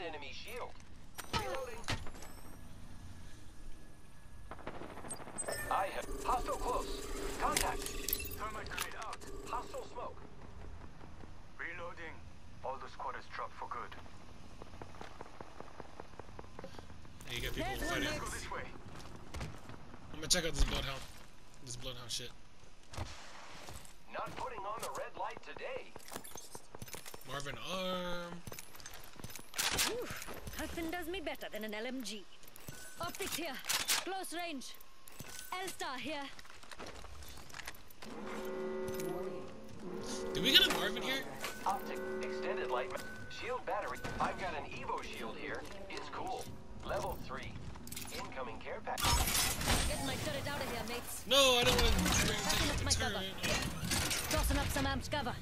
that enemy shield. Reloading. I have hostile close. Contact. Thermite grenade out. Hostile smoke. Reloading. All the squad is dropped for good. Hey, you got people There's one fighting. Go this way. I'm gonna check out this bloodhound. This bloodhound shit. Not putting on the red light today. Marvin arm. Whew, nothing does me better than an LMG. Optics here. Close range. L-Star here. Did we get a Marvin here? Optic extended light. Shield battery. I've got an Evo shield here. It's cool. Level 3. Incoming care package. Getting my turret out of here, mates. No, I don't want to bring up my turret. cover. Tossing up some amped cover.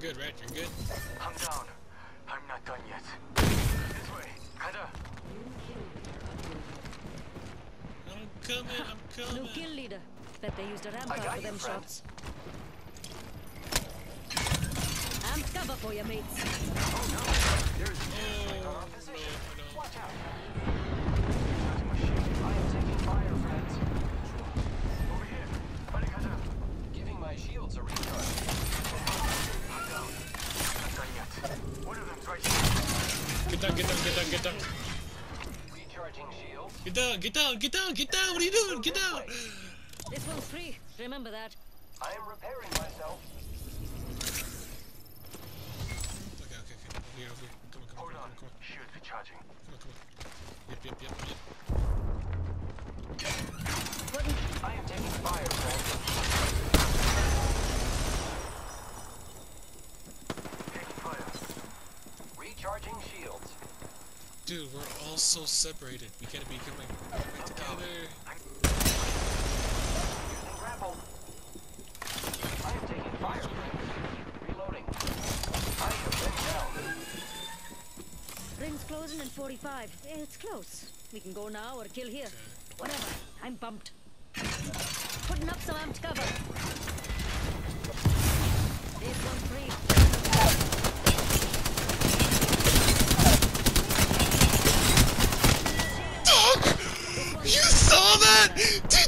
You're good, right? You're good. I'm down. I'm not done yet. This way. 가자. I'm coming. I'm New coming. kill leader. Bet they used a ramp I out got for you, them friend. shots. Amped cover for you, mates. Oh, There's Oh, on our no, position. no. Watch out. Get down, get down, get down, get down. Get down, get down, get down, get down. What are you doing? Get down. This one's free. Remember that. I am repairing myself. Okay, okay, okay. Over here, over here. Come on, come on, Hold come on. on, come on, Shield recharging. come on, come on. Yep, yep, yep, yep. Putting I am taking fire, friends. Taking fire. Recharging shields. Dude, we're all so separated. We gotta be coming back together. Using grapple. I am taking fire. Reloading. I have been down. rings closing in 45. It's close. We can go now or kill here. Whatever. I'm pumped. Putting up some amped cover. Dude,